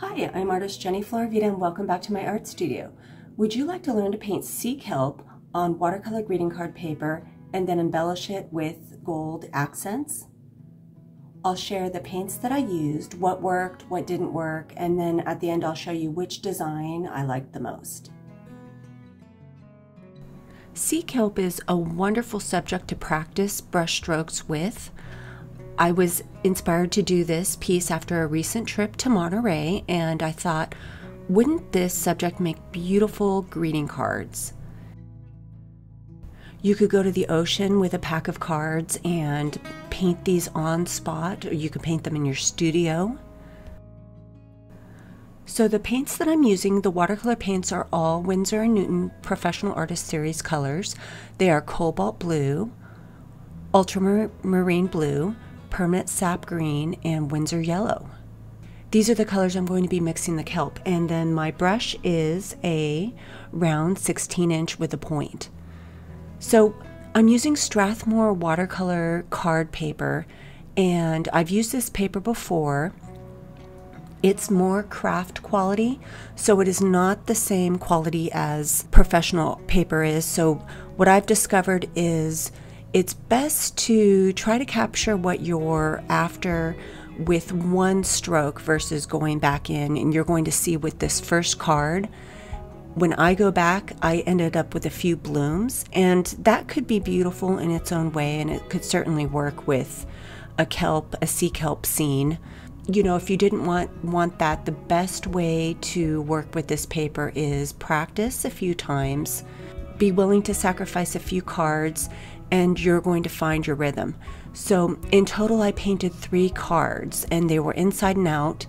Hi, I'm artist Jenny Floravita and welcome back to my art studio. Would you like to learn to paint sea kelp on watercolor greeting card paper and then embellish it with gold accents? I'll share the paints that I used, what worked, what didn't work, and then at the end I'll show you which design I liked the most. Sea kelp is a wonderful subject to practice brushstrokes with. I was inspired to do this piece after a recent trip to Monterey, and I thought, wouldn't this subject make beautiful greeting cards? You could go to the ocean with a pack of cards and paint these on spot, or you could paint them in your studio. So the paints that I'm using, the watercolor paints are all Winsor & Newton Professional Artist Series colors. They are cobalt blue, ultramarine blue, permanent sap green, and Winsor yellow. These are the colors I'm going to be mixing the kelp. And then my brush is a round 16 inch with a point. So I'm using Strathmore watercolor card paper and I've used this paper before. It's more craft quality, so it is not the same quality as professional paper is. So what I've discovered is it's best to try to capture what you're after with one stroke versus going back in. And you're going to see with this first card, when I go back, I ended up with a few blooms, and that could be beautiful in its own way, and it could certainly work with a kelp, a sea kelp scene. You know, if you didn't want want that, the best way to work with this paper is practice a few times, be willing to sacrifice a few cards, and you're going to find your rhythm. So in total, I painted three cards and they were inside and out.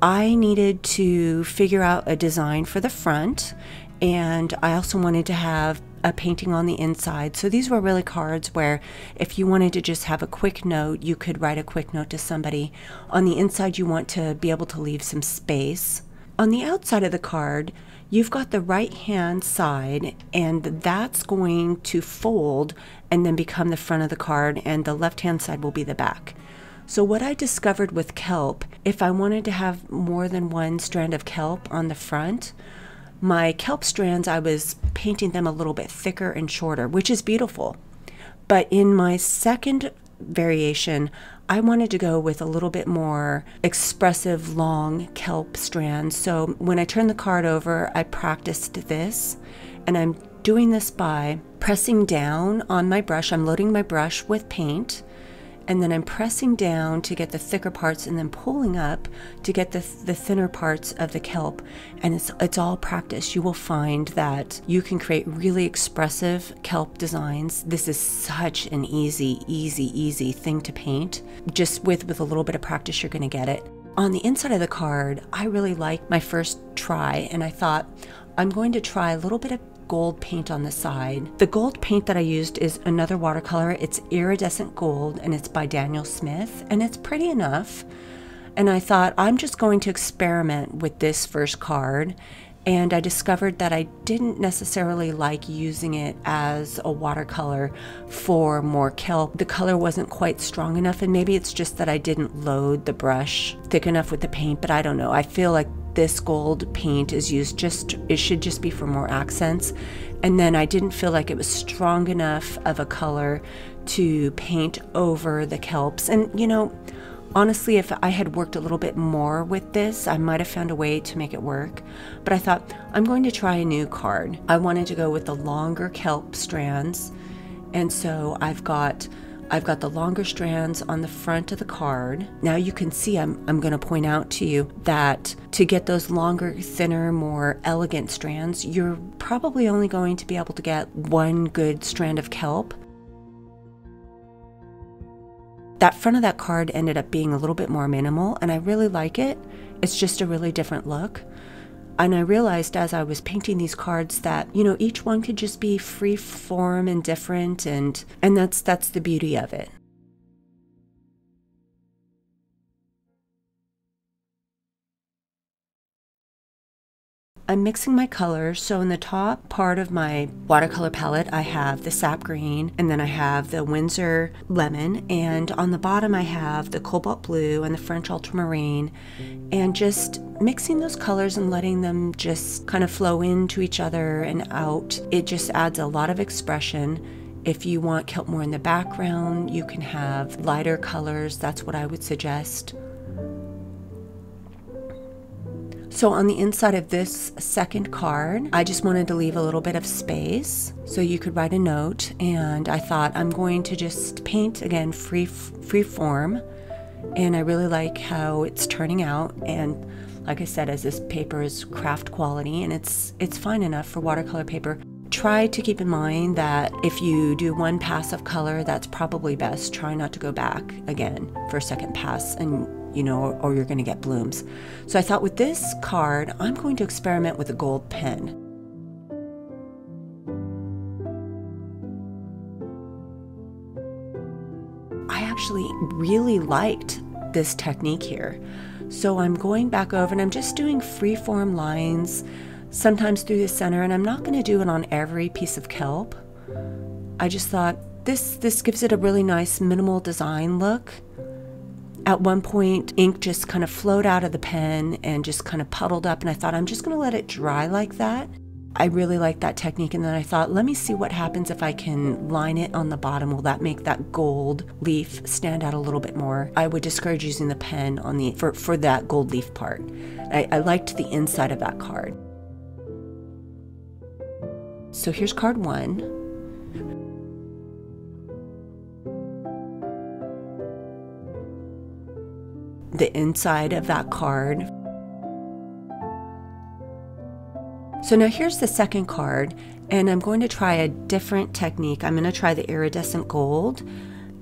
I needed to figure out a design for the front and I also wanted to have a painting on the inside. So these were really cards where if you wanted to just have a quick note, you could write a quick note to somebody. On the inside, you want to be able to leave some space. On the outside of the card, you've got the right hand side and that's going to fold and then become the front of the card and the left hand side will be the back. So what I discovered with kelp, if I wanted to have more than one strand of kelp on the front, my kelp strands, I was painting them a little bit thicker and shorter, which is beautiful. But in my second variation, I wanted to go with a little bit more expressive long kelp strands. So when I turned the card over, I practiced this and I'm doing this by pressing down on my brush. I'm loading my brush with paint and then I'm pressing down to get the thicker parts and then pulling up to get the, the thinner parts of the kelp. And it's, it's all practice. You will find that you can create really expressive kelp designs. This is such an easy, easy, easy thing to paint. Just with, with a little bit of practice, you're going to get it. On the inside of the card, I really liked my first try and I thought, I'm going to try a little bit of gold paint on the side. The gold paint that I used is another watercolor. It's iridescent gold and it's by Daniel Smith and it's pretty enough. And I thought I'm just going to experiment with this first card and I discovered that I didn't necessarily like using it as a watercolor for more kelp. The color wasn't quite strong enough, and maybe it's just that I didn't load the brush thick enough with the paint, but I don't know. I feel like this gold paint is used just, it should just be for more accents. And then I didn't feel like it was strong enough of a color to paint over the kelps. And you know, honestly, if I had worked a little bit more with this, I might have found a way to make it work. But I thought, I'm going to try a new card. I wanted to go with the longer kelp strands. And so I've got I've got the longer strands on the front of the card. Now you can see I'm, I'm going to point out to you that to get those longer, thinner, more elegant strands, you're probably only going to be able to get one good strand of kelp. That front of that card ended up being a little bit more minimal and I really like it. It's just a really different look. And I realized as I was painting these cards that, you know, each one could just be free form and different and and that's that's the beauty of it. I'm mixing my colors. So in the top part of my watercolor palette, I have the sap green and then I have the Winsor lemon. And on the bottom, I have the cobalt blue and the French ultramarine. And just mixing those colors and letting them just kind of flow into each other and out, it just adds a lot of expression. If you want kelp more in the background, you can have lighter colors. That's what I would suggest. So on the inside of this second card, I just wanted to leave a little bit of space so you could write a note. And I thought I'm going to just paint again free, free form. And I really like how it's turning out. And like I said, as this paper is craft quality and it's, it's fine enough for watercolor paper. Try to keep in mind that if you do one pass of color, that's probably best. Try not to go back again for a second pass and you know, or, or you're going to get blooms. So I thought with this card, I'm going to experiment with a gold pen. I actually really liked this technique here. So I'm going back over and I'm just doing freeform lines, sometimes through the center, and I'm not going to do it on every piece of kelp. I just thought this this gives it a really nice minimal design look. At one point, ink just kind of flowed out of the pen and just kind of puddled up, and I thought, I'm just going to let it dry like that. I really like that technique, and then I thought, let me see what happens if I can line it on the bottom. Will that make that gold leaf stand out a little bit more? I would discourage using the pen on the for, for that gold leaf part. I, I liked the inside of that card. So here's card one. The inside of that card. So now here's the second card, and I'm going to try a different technique. I'm going to try the iridescent gold.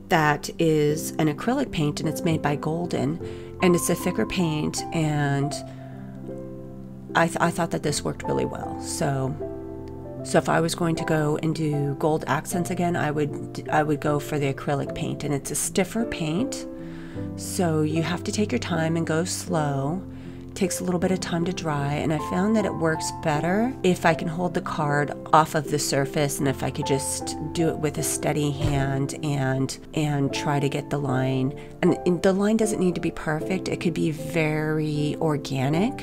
That is an acrylic paint, and it's made by Golden, and it's a thicker paint, and I, th I thought that this worked really well. So, so if I was going to go and do gold accents again, I would I would go for the acrylic paint, and it's a stiffer paint so you have to take your time and go slow. It takes a little bit of time to dry, and I found that it works better if I can hold the card off of the surface and if I could just do it with a steady hand and and try to get the line. And, and the line doesn't need to be perfect. It could be very organic.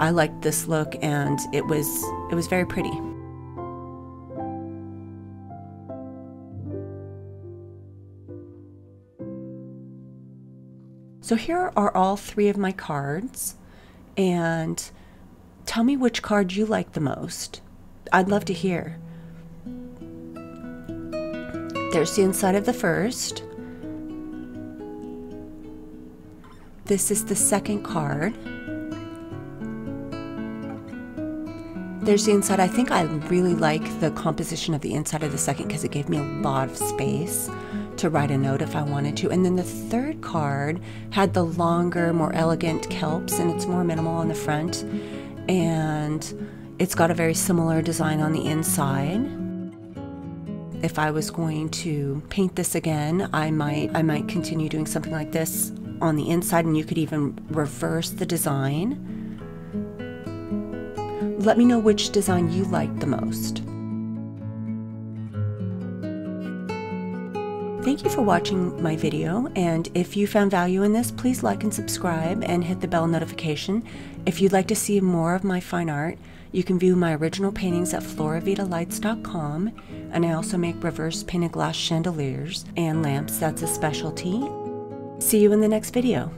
I liked this look and it was it was very pretty. So here are all three of my cards, and tell me which card you like the most. I'd love to hear. There's the inside of the first. This is the second card. There's the inside. I think I really like the composition of the inside of the second because it gave me a lot of space to write a note if I wanted to. And then the third card had the longer, more elegant kelps, and it's more minimal on the front. And it's got a very similar design on the inside. If I was going to paint this again, I might I might continue doing something like this on the inside and you could even reverse the design. Let me know which design you like the most. Thank you for watching my video, and if you found value in this, please like and subscribe and hit the bell notification. If you'd like to see more of my fine art, you can view my original paintings at floravitalights.com, and I also make reverse painted glass chandeliers and lamps. That's a specialty. See you in the next video.